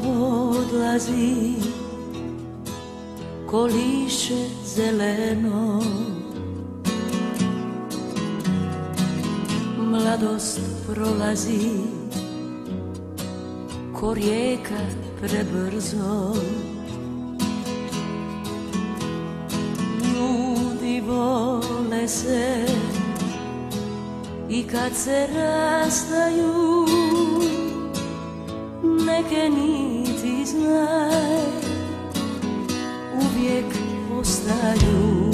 prolazi ko liše zeleno. Mladost prolazi ko rijeka prebrzo. Ljudi vole se i kad se rastaju neke niti znaj. Uvijek ostaju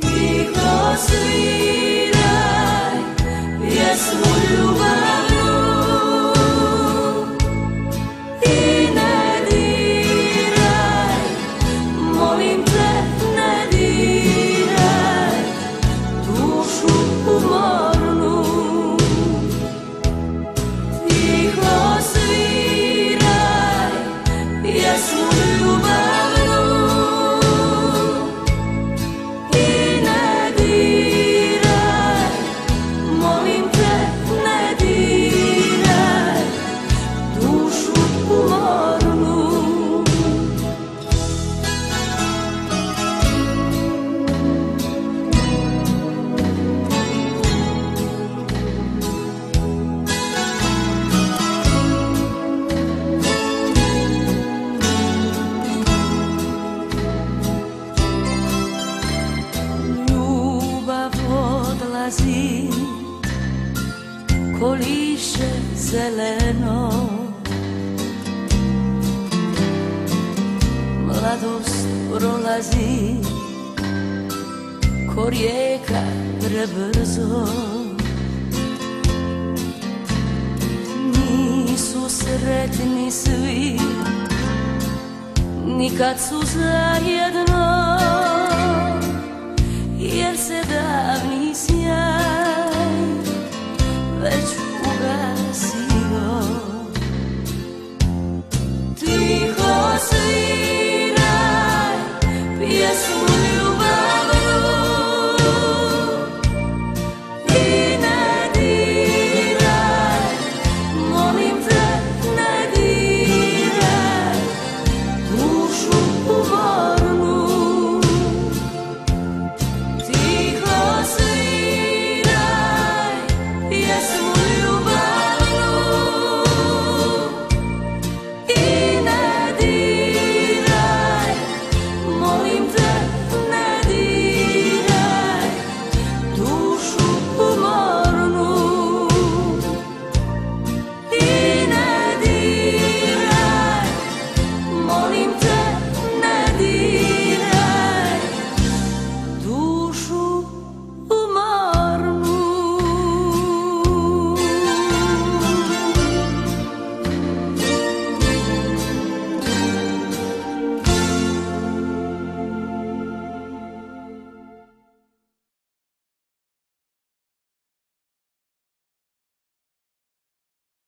Tiho sviraj odlazi ko liše zeleno. Mladost prolazi. Ko rijeka prebrzo Nisu sretni svi. Nikad su zajedno